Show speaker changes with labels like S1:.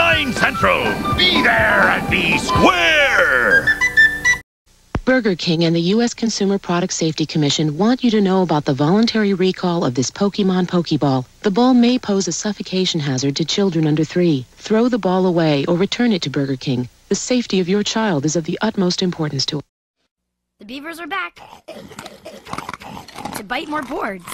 S1: 9 Central. Be there and be square.
S2: Burger King and the U.S. Consumer Product Safety Commission want you to know about the voluntary recall of this Pokemon Pokeball. The ball may pose a suffocation hazard to children under three. Throw the ball away or return it to Burger King. The safety of your child is of the utmost importance to us.
S3: The beavers are back to bite more boards.